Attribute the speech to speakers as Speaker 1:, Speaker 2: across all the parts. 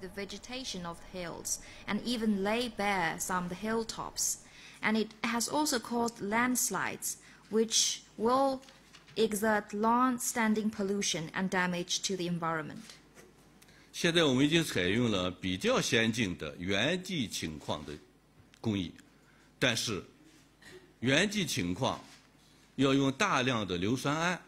Speaker 1: the vegetation of the hills, and even lay bare some of the hilltops. And it has also caused landslides, which will exert long-standing pollution and damage to the environment.
Speaker 2: 现在我们已经采用了比较先进的原地浸矿的工艺，但是原地浸矿要用大量的硫酸铵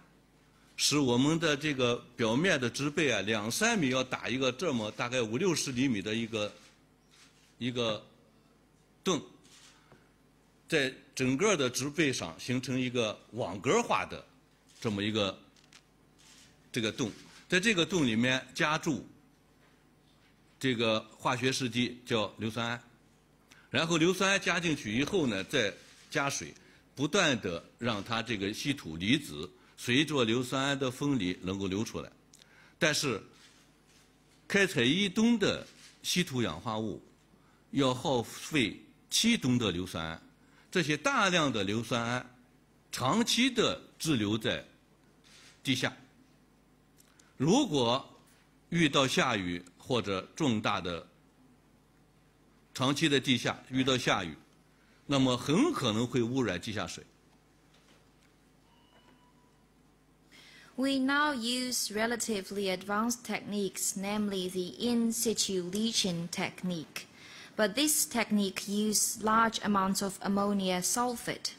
Speaker 2: 使我们的这个表面的植被啊，两三米要打一个这么大概五六十厘米的一个一个洞，在整个的植被上形成一个网格化的这么一个这个洞，在这个洞里面加注这个化学试剂叫硫酸铵，然后硫酸铵加进去以后呢，再加水，不断的让它这个稀土离子随着硫酸铵的分离能够流出来。但是，开采一吨的稀土氧化物要耗费七吨的硫酸铵，这些大量的硫酸铵长期的滞留在地下，如果遇到下雨，或者重大的长期的地下遇到下雨，那么很可能会污染地下水。
Speaker 1: We now use relatively advanced techniques, namely the in situ leaching technique. But this technique uses large amounts of ammonia sulfate.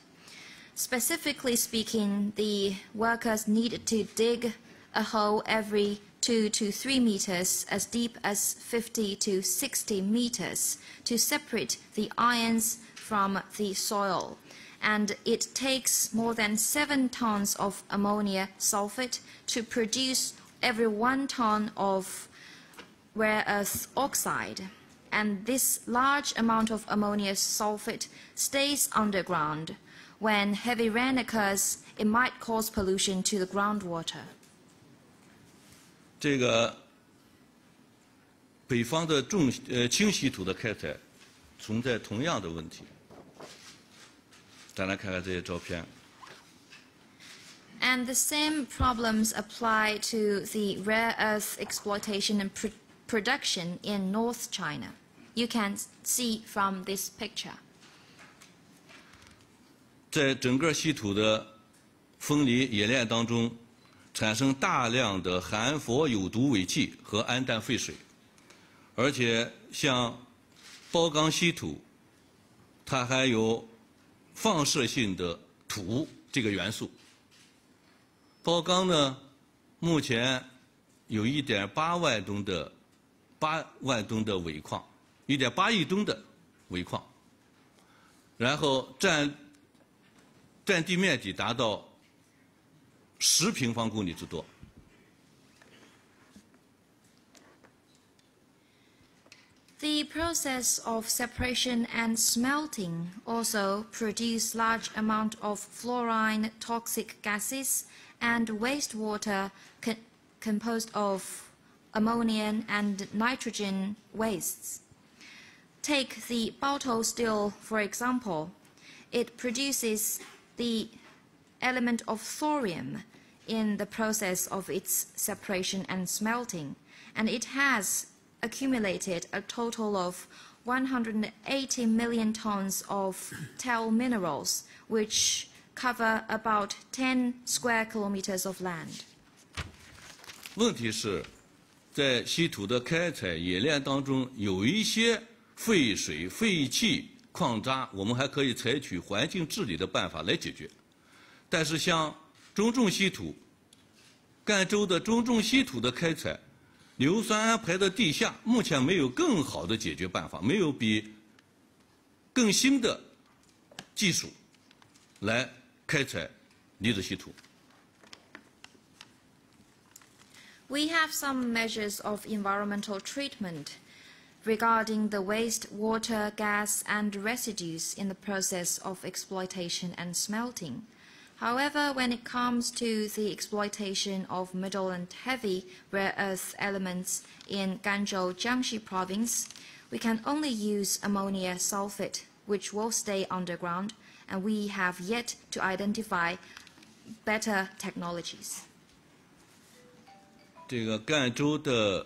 Speaker 1: Specifically speaking, the workers need to dig a hole every 2 to 3 meters as deep as 50 to 60 meters to separate the ions from the soil and it takes more than 7 tons of ammonia sulfate to produce every 1 ton of rare earth oxide. And this large amount of ammonia sulfate stays underground. When heavy rain occurs, it might cause pollution to the groundwater.
Speaker 2: 这个北方的重呃轻稀土的开采存在同样的问题。咱来看看这些照片。
Speaker 1: And the same problems apply to the rare earth exploitation and pr production in North China. You can see from this picture.
Speaker 2: 在整个稀土的分离冶炼当中，产生大量的含氟有毒尾气和氨氮废水，而且像包钢稀土，它还有 放射性的土这个元素。包钢呢，目前有1.8万吨的8万吨的尾矿，1.8亿吨的尾矿，然后占占地面积达到。十平方公里之多。
Speaker 1: The process of separation and smelting also produce large amount of fluorine toxic gases and wastewater co composed of ammonia and nitrogen wastes. Take the Baotou steel, for example. It produces the element of thorium in the process of its separation and smelting, and it has accumulated a total of 180 million tons of tell minerals, which cover about 10 square kilometers of land.
Speaker 2: 问题是，在稀土的开采冶炼当中，有一些废水、废气、矿渣，我们还可以采取环境治理的办法来解决。但是像中重稀土，赣州的中重稀土的开采， 硫酸铵排到地下，目前没有更好的解决办法，没有比更新的技术来开采离子稀土。
Speaker 1: We have some measures of environmental treatment regarding the waste, water, gas, and residues in the process of exploitation and smelting. However, when it comes to the exploitation of middle and heavy rare earth elements in Ganzhou, Jiangxi province, we can only use ammonia sulfate, which will stay underground, and we have yet to identify better technologies.
Speaker 2: 这个赣州的